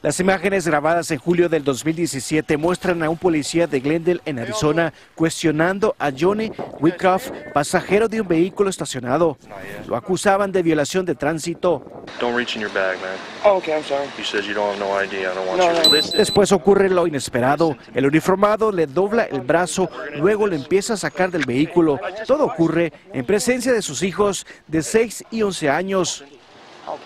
Las imágenes grabadas en julio del 2017 muestran a un policía de Glendale, en Arizona, cuestionando a Johnny Wyckoff, pasajero de un vehículo estacionado. Lo acusaban de violación de tránsito. Después ocurre lo inesperado. El uniformado le dobla el brazo, luego le empieza a sacar del vehículo. Todo ocurre en presencia de sus hijos de 6 y 11 años.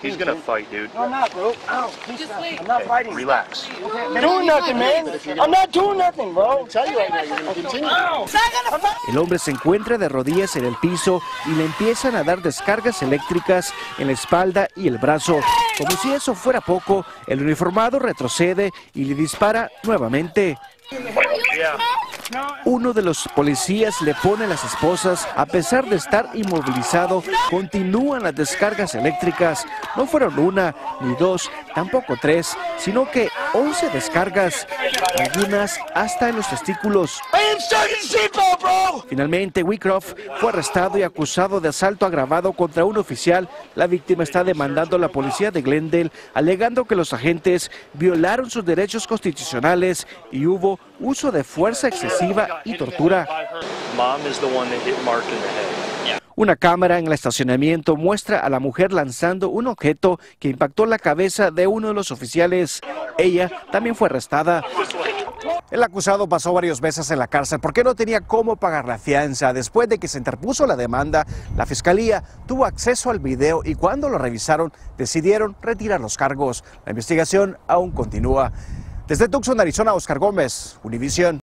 He's gonna fight, dude. No, I'm not, bro. Ow, please stop. I'm not fighting. Relax. I'm doing nothing, man. I'm not doing nothing, bro. tell you right now, you're gonna continue. Ow. El hombre se encuentra de rodillas en el piso y le empiezan a dar descargas eléctricas en la espalda y el brazo. Como si eso fuera poco, el uniformado retrocede y le dispara nuevamente. Uno de los policías le pone las esposas, a pesar de estar inmovilizado, continúan las descargas eléctricas. No fueron una ni dos, tampoco tres, sino que 11 descargas, algunas hasta en los testículos. Finalmente, Wycroft fue arrestado y acusado de asalto agravado contra un oficial. La víctima está demandando a la policía de Glendale, alegando que los agentes violaron sus derechos constitucionales y hubo uso de fuerza excesiva y tortura. Mom is the one that hit Mark in the head. Una cámara en el estacionamiento muestra a la mujer lanzando un objeto que impactó la cabeza de uno de los oficiales. Ella también fue arrestada. El acusado pasó varios meses en la cárcel porque no tenía cómo pagar la fianza. Después de que se interpuso la demanda, la fiscalía tuvo acceso al video y cuando lo revisaron decidieron retirar los cargos. La investigación aún continúa. Desde Tucson, Arizona, Oscar Gómez, Univisión.